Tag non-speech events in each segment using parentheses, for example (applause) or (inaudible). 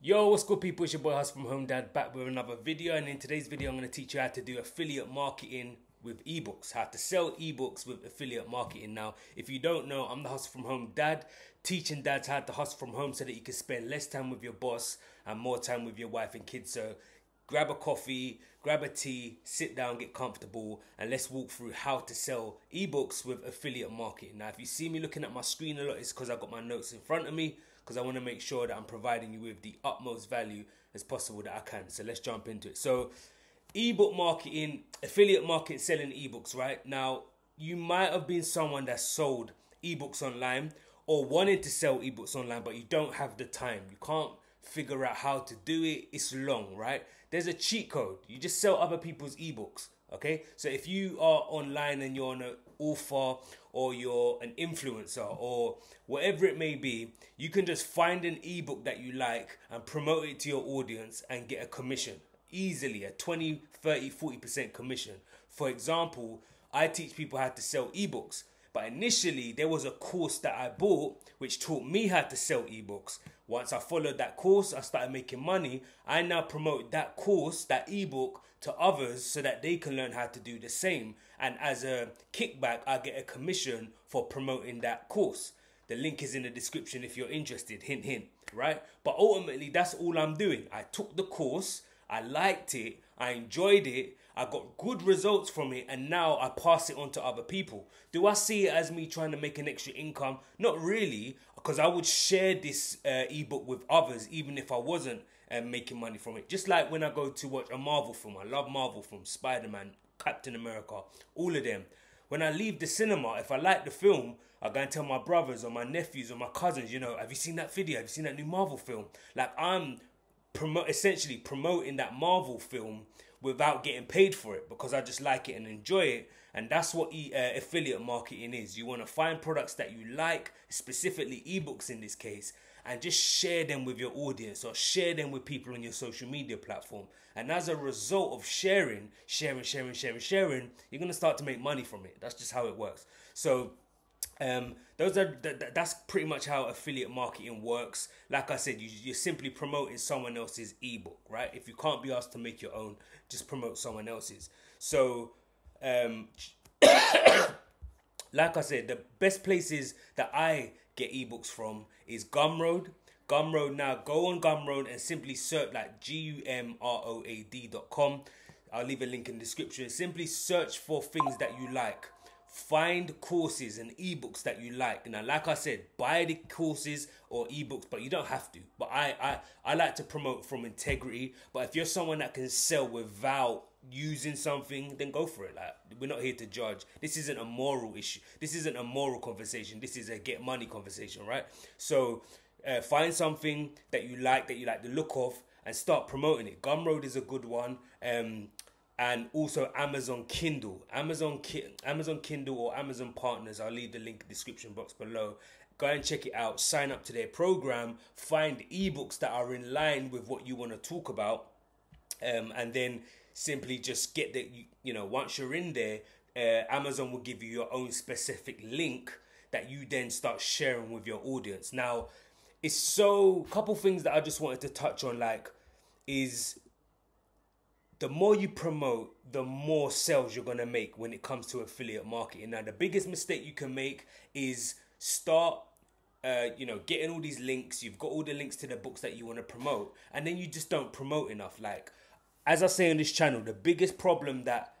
Yo, what's good people? It's your boy Hustle from Home Dad back with another video and in today's video I'm going to teach you how to do affiliate marketing with ebooks, how to sell ebooks with affiliate marketing. Now, if you don't know, I'm the Hustle from Home Dad, teaching dads how to hustle from home so that you can spend less time with your boss and more time with your wife and kids. So grab a coffee, grab a tea, sit down, get comfortable, and let's walk through how to sell ebooks with affiliate marketing. Now, if you see me looking at my screen a lot, it's because I've got my notes in front of me because I want to make sure that I'm providing you with the utmost value as possible that I can. So let's jump into it. So, ebook marketing, affiliate market selling ebooks, right? Now, you might have been someone that sold ebooks online or wanted to sell ebooks online, but you don't have the time. You can't figure out how to do it. It's long, right? There's a cheat code. You just sell other people's ebooks. Okay, so if you are online and you're an author or you're an influencer or whatever it may be, you can just find an ebook that you like and promote it to your audience and get a commission easily a 20, 30, 40% commission. For example, I teach people how to sell ebooks. But initially, there was a course that I bought which taught me how to sell ebooks. Once I followed that course, I started making money. I now promote that course, that ebook, to others so that they can learn how to do the same. And as a kickback, I get a commission for promoting that course. The link is in the description if you're interested. Hint, hint, right? But ultimately, that's all I'm doing. I took the course, I liked it, I enjoyed it, I got good results from it, and now I pass it on to other people. Do I see it as me trying to make an extra income? Not really, because I would share this uh, ebook with others even if I wasn't uh, making money from it. Just like when I go to watch a Marvel film, I love Marvel films, Spider Man, Captain America, all of them. When I leave the cinema, if I like the film, I go and tell my brothers or my nephews or my cousins, you know, have you seen that video? Have you seen that new Marvel film? Like I'm promote essentially promoting that Marvel film without getting paid for it because I just like it and enjoy it. And that's what e- uh, affiliate marketing is. You want to find products that you like, specifically ebooks in this case, and just share them with your audience or share them with people on your social media platform. And as a result of sharing, sharing, sharing, sharing, sharing, you're going to start to make money from it. That's just how it works. So, um, those are that's pretty much how affiliate marketing works. Like I said, you, you're simply promoting someone else's ebook, right? If you can't be asked to make your own, just promote someone else's. So, um, (coughs) like I said, the best places that I get ebooks from is Gumroad. Gumroad now, go on Gumroad and simply search like G U M R O A D dot com. I'll leave a link in the description. Simply search for things that you like find courses and ebooks that you like. Now like i said buy the courses or ebooks but you don't have to. But i i, I like to promote from integrity. But if you're someone that can sell without using something then go for it. Like we're not here to judge. This isn't a moral issue. This isn't a moral conversation. This is a get money conversation right? So uh, find something that you like that you like the look of and start promoting it. Gumroad is a good one. Um and also Amazon Kindle. Amazon Ki- Amazon Kindle or Amazon Partners. I'll leave the link in the description box below. Go and check it out. Sign up to their program. Find ebooks that are in line with what you want to talk about, um, and then simply just get that. You, you know, once you're in there, uh, Amazon will give you your own specific link that you then start sharing with your audience. Now, it's so couple things that I just wanted to touch on. Like, is the more you promote, the more sales you're gonna make when it comes to affiliate marketing. Now, the biggest mistake you can make is start, uh, you know, getting all these links. You've got all the links to the books that you want to promote, and then you just don't promote enough. Like, as I say on this channel, the biggest problem that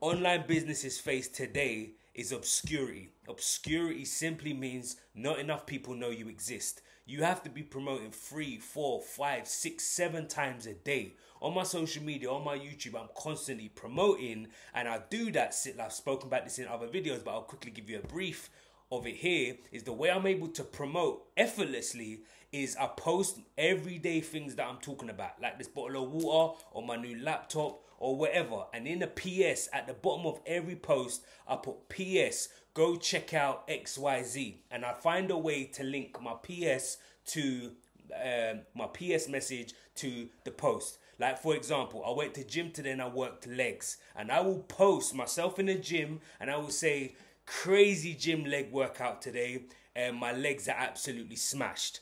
online businesses face today is obscurity. Obscurity simply means not enough people know you exist. You have to be promoting three, four, five, six, seven times a day. On my social media, on my YouTube, I'm constantly promoting, and I do that. Sit, I've spoken about this in other videos, but I'll quickly give you a brief of it here. Is the way I'm able to promote effortlessly is I post everyday things that I'm talking about, like this bottle of water or my new laptop or whatever. And in the PS at the bottom of every post, I put PS, go check out XYZ. And I find a way to link my PS to um, my PS message to the post. Like for example, I went to gym today and I worked legs, and I will post myself in the gym and I will say crazy gym leg workout today, and my legs are absolutely smashed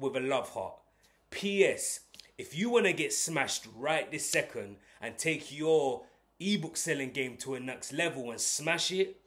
with a love heart. PS, if you want to get smashed right this second and take your ebook selling game to a next level and smash it,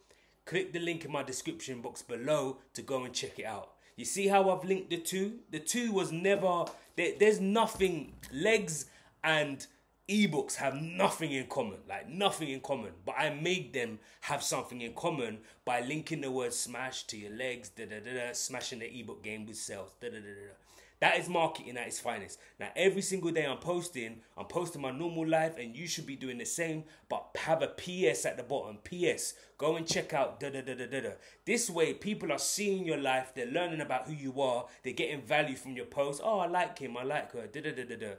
click the link in my description box below to go and check it out. You see how I've linked the two? The two was never, there, there's nothing, legs and ebooks have nothing in common, like nothing in common. But I made them have something in common by linking the word smash to your legs, da da da da, smashing the ebook game with sales, da da da da. That is marketing at its finest. Now, every single day I'm posting, I'm posting my normal life, and you should be doing the same, but have a PS at the bottom. PS, go and check out da da da da da da. This way, people are seeing your life, they're learning about who you are, they're getting value from your post. Oh, I like him, I like her, da da da da da.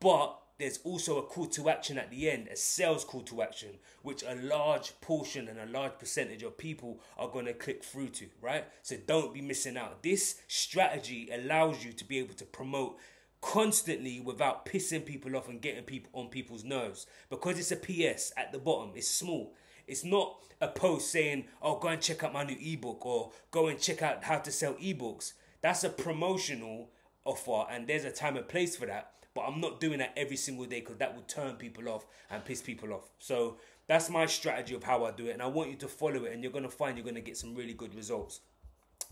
But there's also a call to action at the end, a sales call to action, which a large portion and a large percentage of people are going to click through to, right? So don't be missing out. This strategy allows you to be able to promote constantly without pissing people off and getting people on people's nerves because it's a PS at the bottom, it's small. It's not a post saying, "Oh, go and check out my new ebook" or "Go and check out how to sell ebooks." That's a promotional offer, and there's a time and place for that but I'm not doing that every single day because that would turn people off and piss people off. So that's my strategy of how I do it, and I want you to follow it, and you're gonna find you're gonna get some really good results.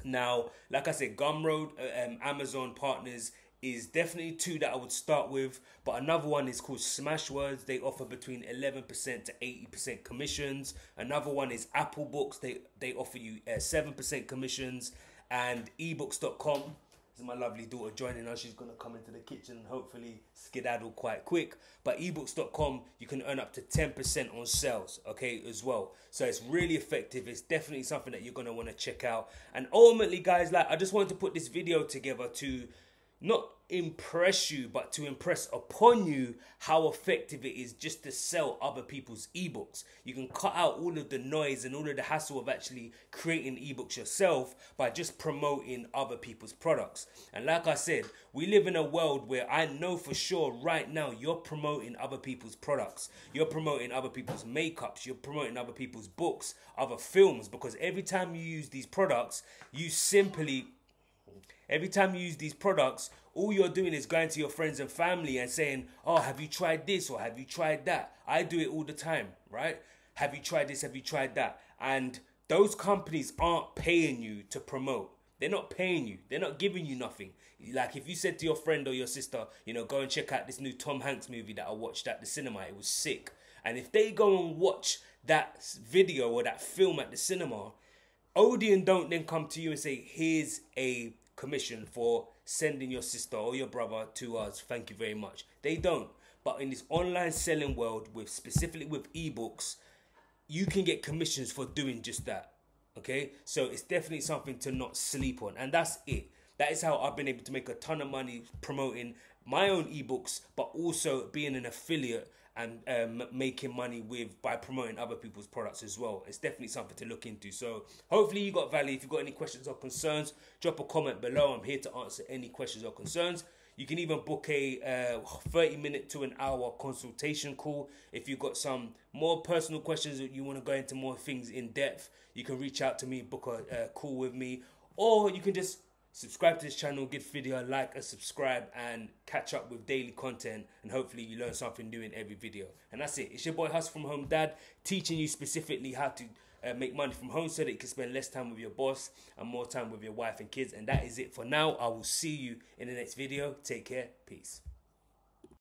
Now, like I said, Gumroad, uh, um, Amazon partners is definitely two that I would start with, but another one is called Smashwords. They offer between 11% to 80% commissions. Another one is Apple Books. They they offer you uh, 7% commissions and ebooks.com is my lovely daughter joining us. She's gonna come into the kitchen and hopefully skedaddle quite quick. But ebooks.com, you can earn up to 10% on sales, okay, as well. So it's really effective. It's definitely something that you're gonna want to check out. And ultimately, guys, like I just wanted to put this video together to not impress you, but to impress upon you how effective it is just to sell other people's ebooks. You can cut out all of the noise and all of the hassle of actually creating ebooks yourself by just promoting other people's products. And like I said, we live in a world where I know for sure right now you're promoting other people's products. You're promoting other people's makeups. You're promoting other people's books, other films, because every time you use these products, you simply Every time you use these products, all you're doing is going to your friends and family and saying, Oh, have you tried this or have you tried that? I do it all the time, right? Have you tried this? Have you tried that? And those companies aren't paying you to promote. They're not paying you. They're not giving you nothing. Like if you said to your friend or your sister, you know, go and check out this new Tom Hanks movie that I watched at the cinema, it was sick. And if they go and watch that video or that film at the cinema, Odeon don't then come to you and say, here's a commission for sending your sister or your brother to us. Thank you very much. They don't. But in this online selling world, with specifically with ebooks, you can get commissions for doing just that. Okay, so it's definitely something to not sleep on, and that's it. That is how I've been able to make a ton of money promoting my own ebooks, but also being an affiliate and um, making money with by promoting other people's products as well. It's definitely something to look into. So hopefully you got value. If you've got any questions or concerns, drop a comment below. I'm here to answer any questions or concerns. You can even book a uh, 30 minute to an hour consultation call. If you've got some more personal questions that you want to go into more things in depth, you can reach out to me, book a uh, call with me, or you can just subscribe to this channel, give video a like and subscribe and catch up with daily content and hopefully you learn something new in every video. And that's it. It's your boy Hustle from Home Dad teaching you specifically how to uh, make money from home so that you can spend less time with your boss and more time with your wife and kids. And that is it for now. I will see you in the next video. Take care. Peace.